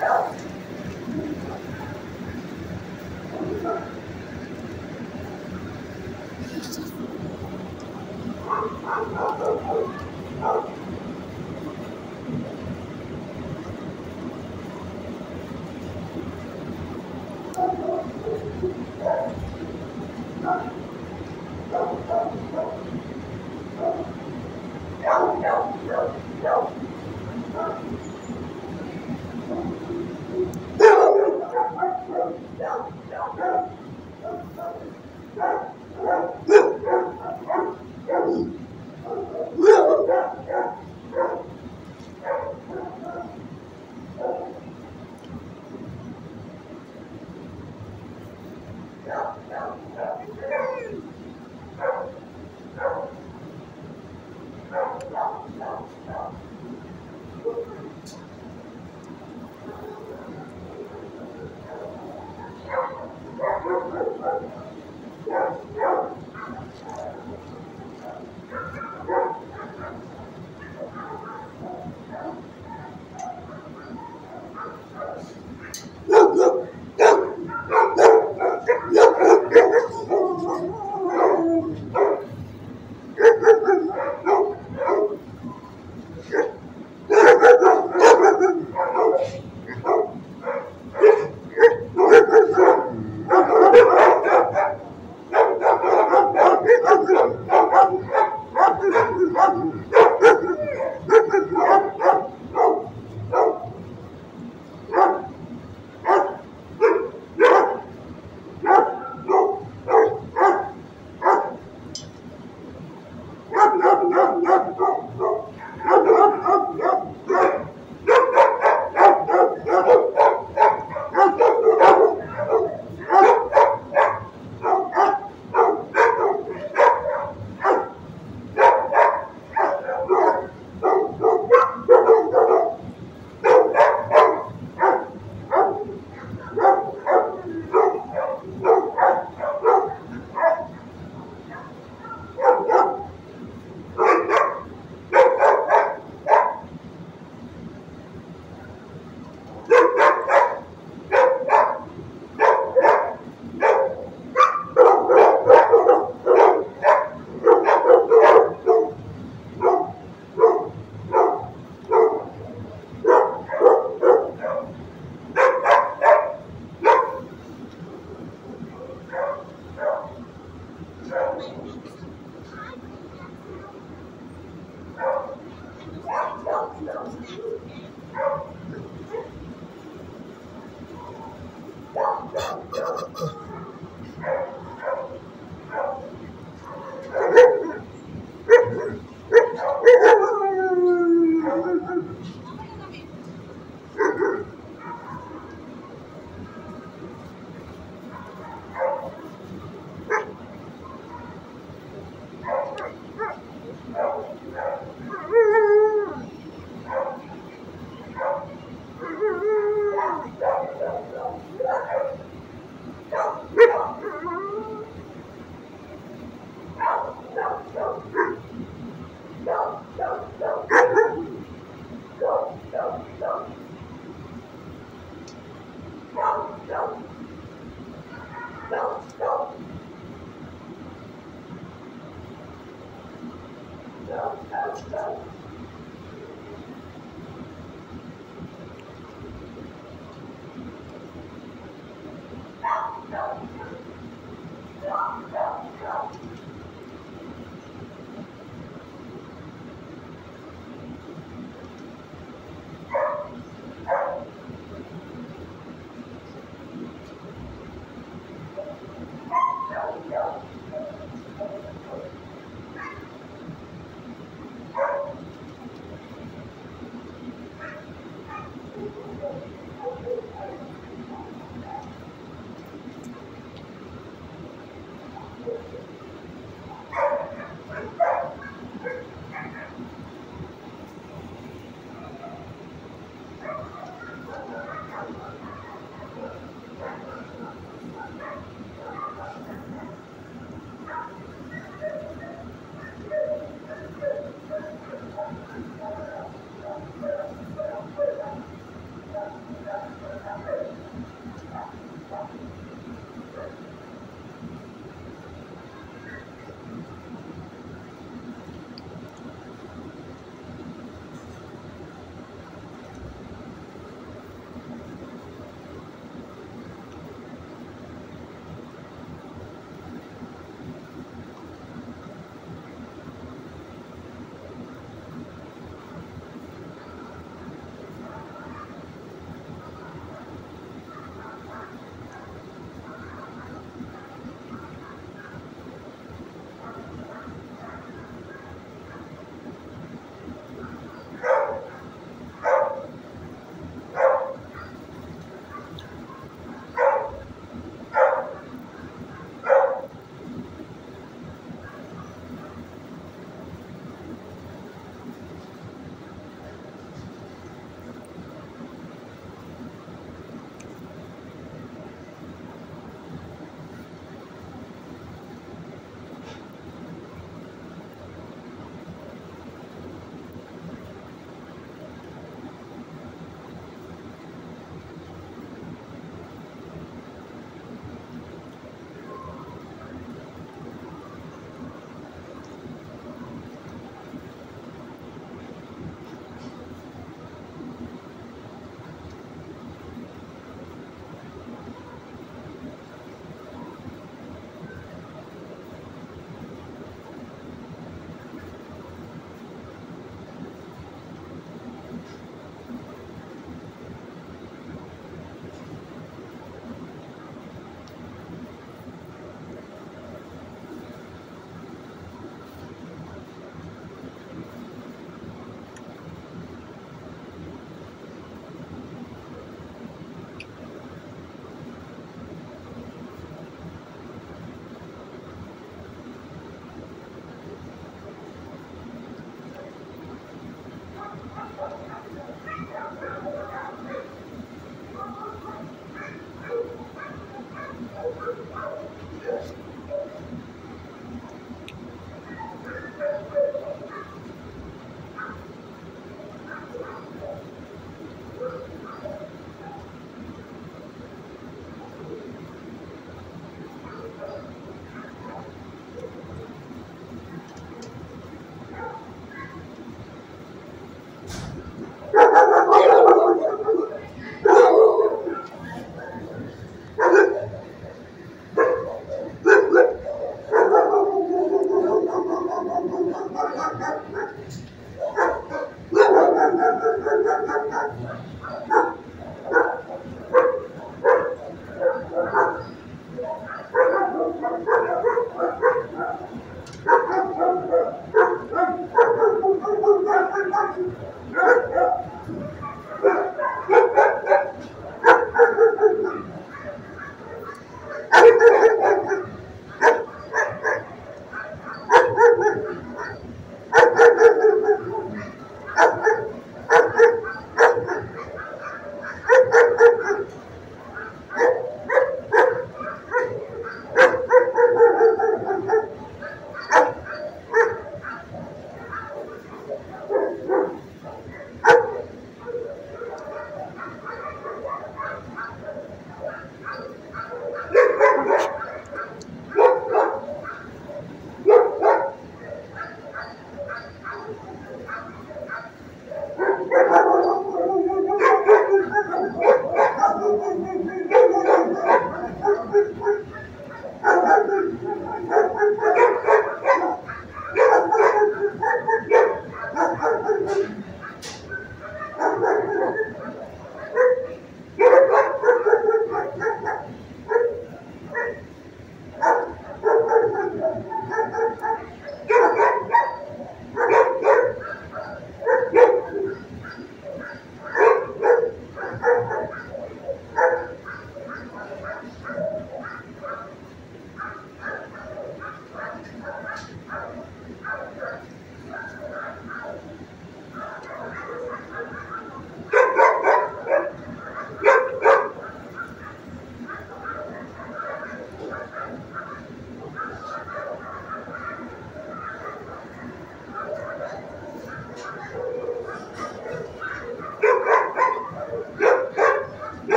No,